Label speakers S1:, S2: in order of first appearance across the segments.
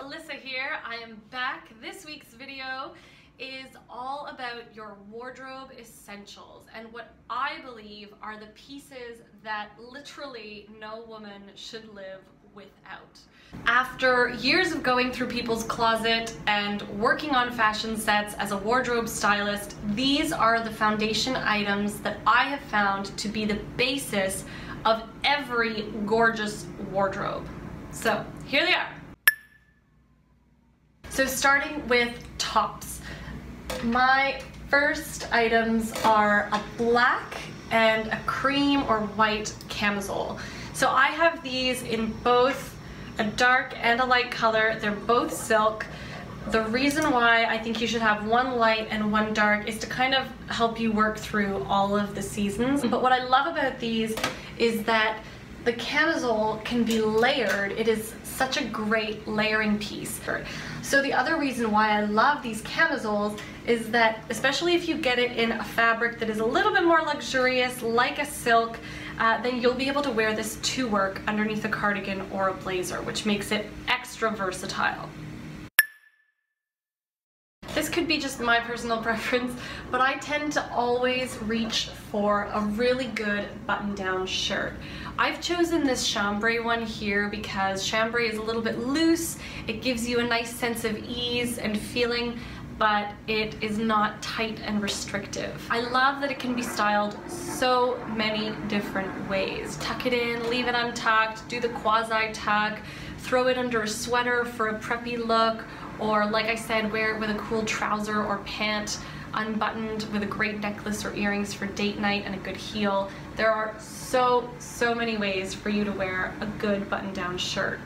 S1: Alyssa here. I am back. This week's video is all about your wardrobe essentials and what I believe are the pieces that literally no woman should live without. After years of going through people's closet and working on fashion sets as a wardrobe stylist, these are the foundation items that I have found to be the basis of every gorgeous wardrobe. So here they are. So starting with tops. My first items are a black and a cream or white camisole. So I have these in both a dark and a light color. They're both silk. The reason why I think you should have one light and one dark is to kind of help you work through all of the seasons. But what I love about these is that the camisole can be layered. It is such a great layering piece. So the other reason why I love these camisoles is that, especially if you get it in a fabric that is a little bit more luxurious, like a silk, uh, then you'll be able to wear this to work underneath a cardigan or a blazer, which makes it extra versatile. This could be just my personal preference, but I tend to always reach for a really good button-down shirt. I've chosen this chambray one here because chambray is a little bit loose, it gives you a nice sense of ease and feeling but it is not tight and restrictive. I love that it can be styled so many different ways. Tuck it in, leave it untucked, do the quasi tuck, throw it under a sweater for a preppy look, or like I said, wear it with a cool trouser or pant, unbuttoned with a great necklace or earrings for date night and a good heel. There are so, so many ways for you to wear a good button-down shirt.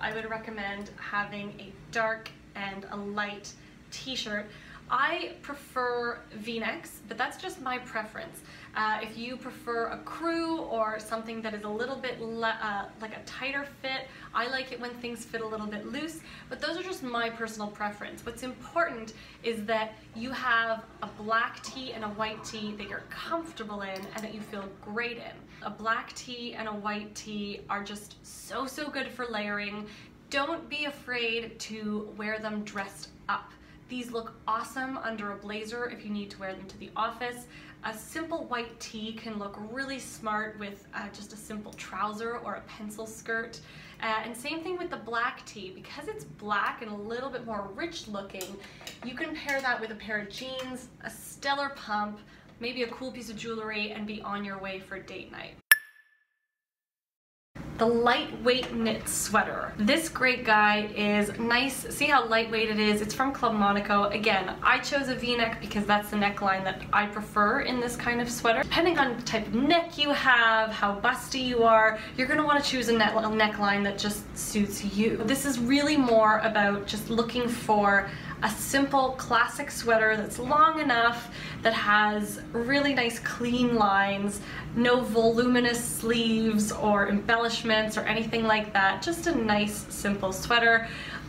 S1: I would recommend having a dark and a light t-shirt. I prefer v-necks, but that's just my preference. Uh, if you prefer a crew or something that is a little bit uh, like a tighter fit, I like it when things fit a little bit loose, but those are just my personal preference. What's important is that you have a black tee and a white tee that you're comfortable in and that you feel great in. A black tee and a white tee are just so, so good for layering. Don't be afraid to wear them dressed up. These look awesome under a blazer if you need to wear them to the office. A simple white tee can look really smart with uh, just a simple trouser or a pencil skirt. Uh, and same thing with the black tee. Because it's black and a little bit more rich looking, you can pair that with a pair of jeans, a stellar pump, maybe a cool piece of jewelry, and be on your way for date night the lightweight knit sweater. This great guy is nice. See how lightweight it is? It's from Club Monaco. Again, I chose a v-neck because that's the neckline that I prefer in this kind of sweater. Depending on the type of neck you have, how busty you are, you're gonna wanna choose a neckline that just suits you. This is really more about just looking for a simple classic sweater that's long enough, that has really nice clean lines, no voluminous sleeves or embellishments or anything like that, just a nice simple sweater.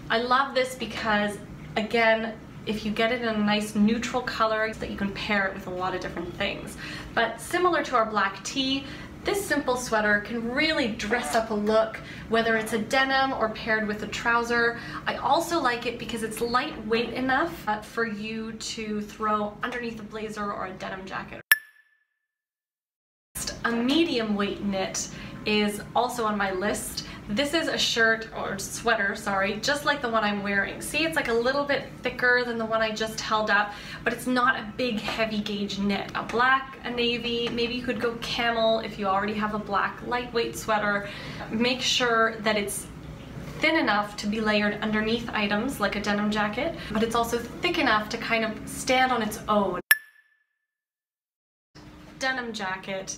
S1: I love this because again, if you get it in a nice neutral color that you can pair it with a lot of different things. But similar to our black tee, this simple sweater can really dress up a look, whether it's a denim or paired with a trouser. I also like it because it's lightweight enough uh, for you to throw underneath a blazer or a denim jacket. A medium weight knit is also on my list. This is a shirt, or sweater, sorry, just like the one I'm wearing. See, it's like a little bit thicker than the one I just held up, but it's not a big heavy gauge knit. A black, a navy, maybe you could go camel if you already have a black lightweight sweater. Make sure that it's thin enough to be layered underneath items like a denim jacket, but it's also thick enough to kind of stand on its own. Denim jacket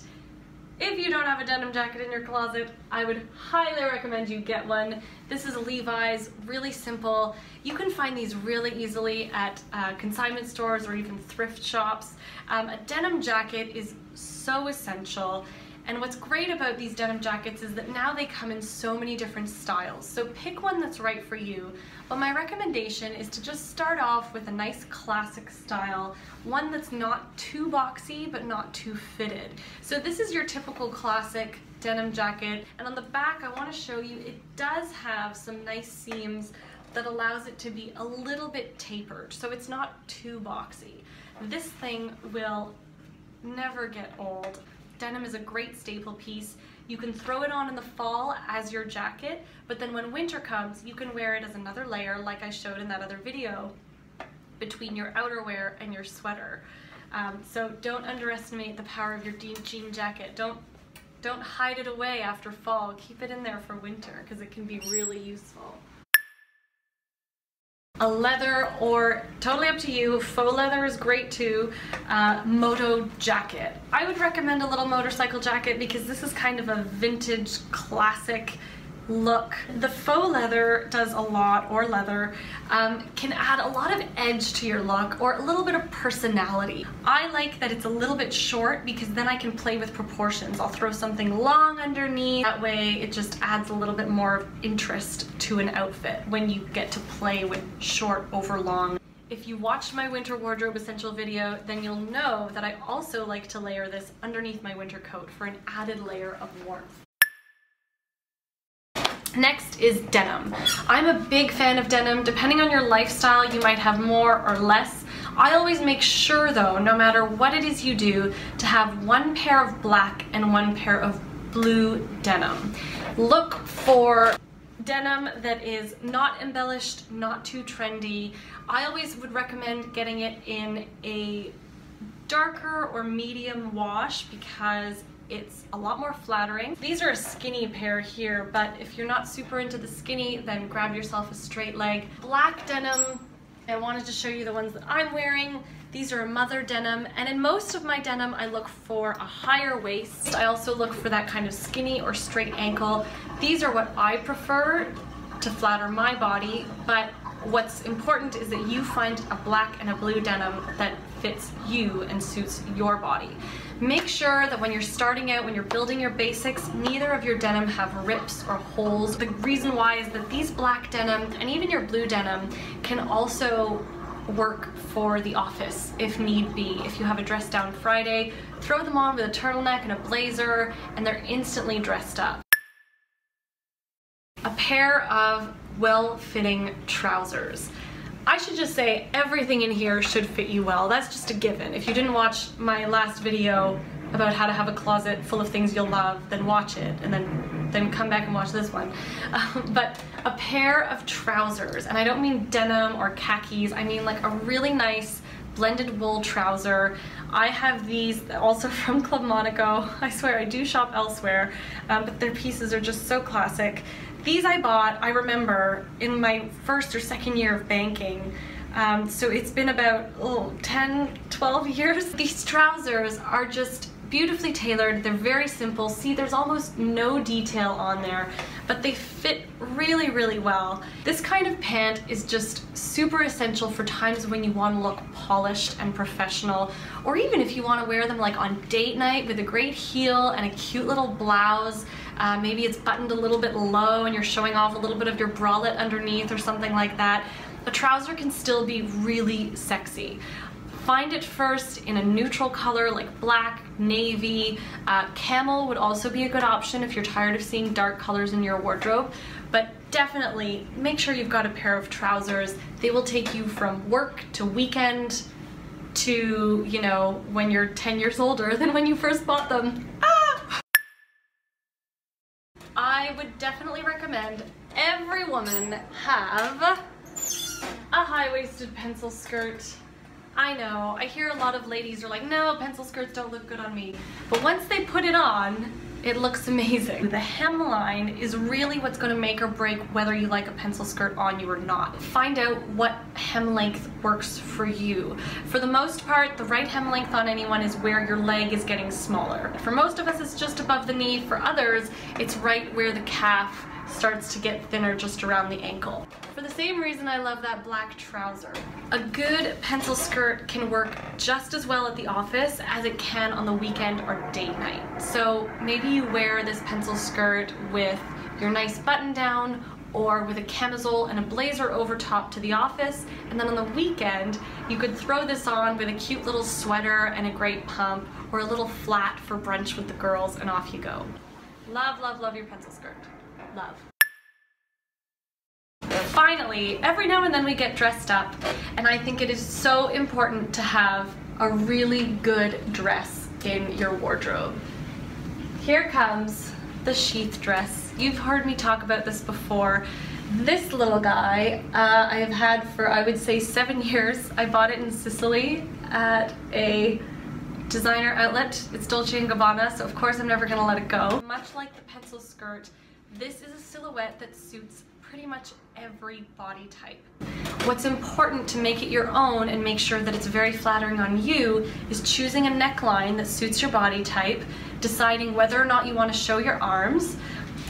S1: if you don't have a denim jacket in your closet, I would highly recommend you get one. This is a Levi's, really simple. You can find these really easily at uh, consignment stores or even thrift shops. Um, a denim jacket is so essential. And what's great about these denim jackets is that now they come in so many different styles. So pick one that's right for you. But my recommendation is to just start off with a nice classic style, one that's not too boxy but not too fitted. So this is your typical classic denim jacket. And on the back, I wanna show you, it does have some nice seams that allows it to be a little bit tapered, so it's not too boxy. This thing will never get old. Denim is a great staple piece. You can throw it on in the fall as your jacket, but then when winter comes, you can wear it as another layer like I showed in that other video between your outerwear and your sweater. Um, so don't underestimate the power of your jean jacket. Don't don't hide it away after fall. Keep it in there for winter because it can be really useful. A leather or totally up to you, faux leather is great too, uh, moto jacket. I would recommend a little motorcycle jacket because this is kind of a vintage classic look. The faux leather does a lot, or leather, um, can add a lot of edge to your look or a little bit of personality. I like that it's a little bit short because then I can play with proportions. I'll throw something long underneath. That way it just adds a little bit more interest to an outfit when you get to play with short over long. If you watched my winter wardrobe essential video, then you'll know that I also like to layer this underneath my winter coat for an added layer of warmth. Next is denim. I'm a big fan of denim. Depending on your lifestyle, you might have more or less. I always make sure though, no matter what it is you do, to have one pair of black and one pair of blue denim. Look for denim that is not embellished, not too trendy. I always would recommend getting it in a darker or medium wash because it's a lot more flattering. These are a skinny pair here, but if you're not super into the skinny, then grab yourself a straight leg. Black denim, I wanted to show you the ones that I'm wearing. These are a mother denim, and in most of my denim, I look for a higher waist. I also look for that kind of skinny or straight ankle. These are what I prefer to flatter my body, but what's important is that you find a black and a blue denim that fits you and suits your body. Make sure that when you're starting out, when you're building your basics, neither of your denim have rips or holes. The reason why is that these black denim and even your blue denim can also work for the office if need be. If you have a dress down Friday, throw them on with a turtleneck and a blazer and they're instantly dressed up. A pair of well-fitting trousers. I should just say everything in here should fit you well. That's just a given. If you didn't watch my last video about how to have a closet full of things you'll love, then watch it and then then come back and watch this one. Um, but a pair of trousers, and I don't mean denim or khakis, I mean like a really nice blended wool trouser. I have these also from Club Monaco. I swear I do shop elsewhere, um, but their pieces are just so classic. These I bought, I remember, in my first or second year of banking. Um, so it's been about oh, 10, 12 years. These trousers are just beautifully tailored. They're very simple. See, there's almost no detail on there, but they fit really, really well. This kind of pant is just super essential for times when you want to look polished and professional, or even if you want to wear them like on date night with a great heel and a cute little blouse. Uh, maybe it's buttoned a little bit low and you're showing off a little bit of your bralette underneath or something like that. A trouser can still be really sexy. Find it first in a neutral color like black, navy. Uh, camel would also be a good option if you're tired of seeing dark colors in your wardrobe. But definitely make sure you've got a pair of trousers. They will take you from work to weekend to, you know, when you're 10 years older than when you first bought them. Ah! I would definitely recommend every woman have a high-waisted pencil skirt. I know, I hear a lot of ladies are like, no, pencil skirts don't look good on me. But once they put it on, it looks amazing. The hemline is really what's gonna make or break whether you like a pencil skirt on you or not. Find out what hem length works for you. For the most part, the right hem length on anyone is where your leg is getting smaller. For most of us, it's just above the knee. For others, it's right where the calf starts to get thinner just around the ankle. Same reason I love that black trouser. A good pencil skirt can work just as well at the office as it can on the weekend or date night. So maybe you wear this pencil skirt with your nice button down or with a camisole and a blazer over top to the office and then on the weekend you could throw this on with a cute little sweater and a great pump or a little flat for brunch with the girls and off you go. Love, love, love your pencil skirt. Love. Finally, every now and then we get dressed up, and I think it is so important to have a really good dress in your wardrobe. Here comes the sheath dress. You've heard me talk about this before. This little guy uh, I have had for I would say seven years. I bought it in Sicily at a designer outlet. It's Dolce & Gabbana, so of course I'm never gonna let it go. Much like the pencil skirt, this is a silhouette that suits pretty much every body type. What's important to make it your own and make sure that it's very flattering on you is choosing a neckline that suits your body type, deciding whether or not you want to show your arms,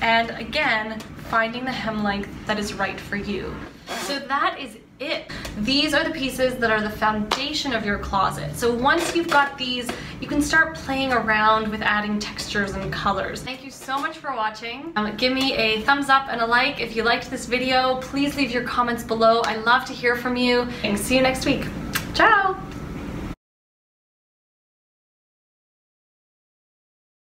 S1: and again, finding the hem length that is right for you. So that is it. These are the pieces that are the foundation of your closet. So once you've got these, you can start playing around with adding textures and colors. Thank you so much for watching. Um, give me a thumbs up and a like if you liked this video. Please leave your comments below. I love to hear from you and see you next week.